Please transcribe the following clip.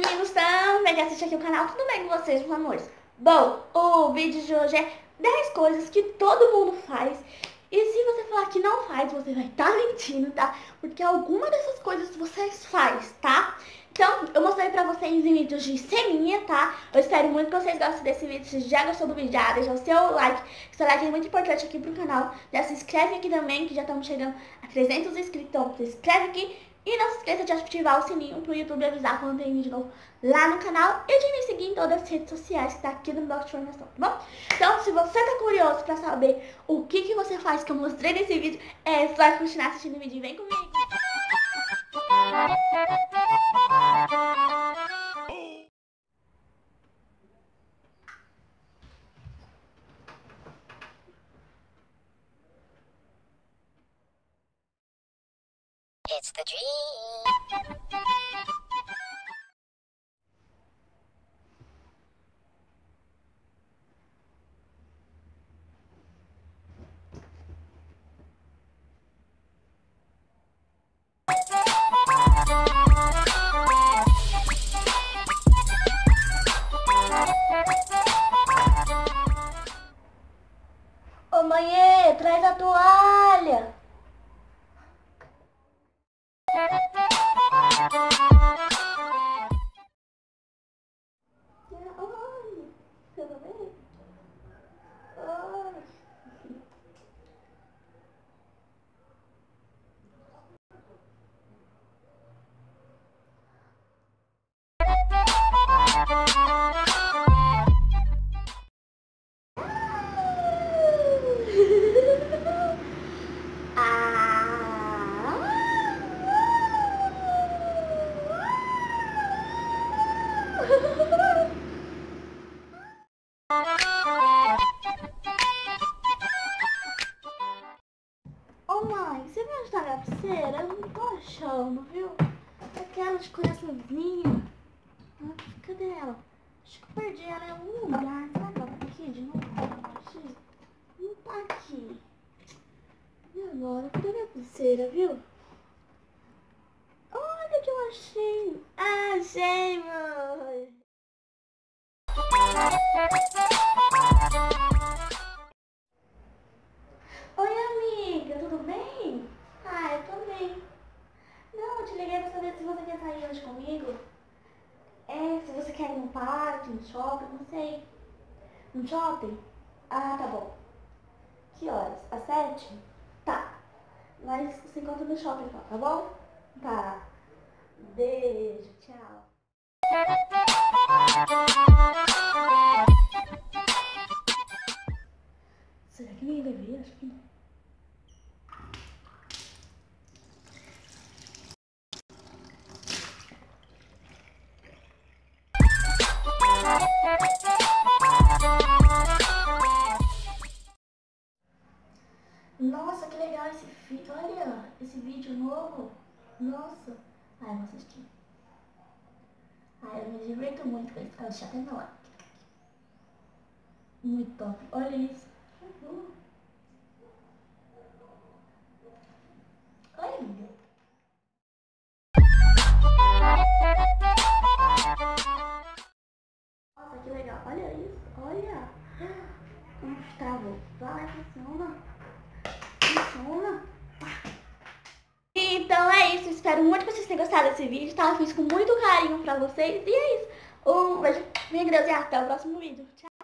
meninos também que assistem aqui o canal, tudo bem com vocês, meus amores? Bom, o vídeo de hoje é 10 coisas que todo mundo faz e se você falar que não faz, você vai estar tá mentindo, tá? Porque alguma dessas coisas vocês faz, tá? Então, eu mostrei pra vocês em vídeos de ceninha, tá? Eu espero muito que vocês gostem desse vídeo. Se já gostou do vídeo, já deixa o seu like. Seu like é muito importante aqui pro canal. Já se inscreve aqui também, que já estamos chegando a 300 inscritos. Então, se inscreve aqui e não se esqueça de ativar o sininho pro YouTube avisar quando tem vídeo novo lá no canal e de me seguir em todas as redes sociais que tá aqui no box de informação, tá bom? Então, se você tá curioso pra saber o que que você faz que eu mostrei nesse vídeo, é só continuar assistindo o vídeo e vem comigo. It's the dream. Mãe, você vai ajudar minha pulseira? Eu não tô achando, viu? Aquela de coraçãozinho. Ah, cadê ela? Acho que eu perdi ela em algum lugar. Será que tá aqui de novo? Não tá aqui. E agora? Cadê minha pulseira, viu? Olha que eu achei. Ah, achei, mãe. Comigo. É, se você quer ir no parque, no shopping, não sei. No shopping? Ah, tá bom. Que horas? Às sete? Tá. Mas se encontra no shopping tá bom? Tá. Beijo, tchau. Vídeo novo. Nossa. Ai, vou assistir. Ai, eu me diverto muito com isso. Ah, deixa até. Muito top. Olha isso. Oi, amiga. Nossa, que legal. Olha isso. Olha. Travou. Vai, funciona. Funciona. Então é isso. Espero muito que vocês tenham gostado desse vídeo, tá? Eu fiz com muito carinho pra vocês. E é isso. Um beijo. Minha Deus e até o próximo vídeo. Tchau.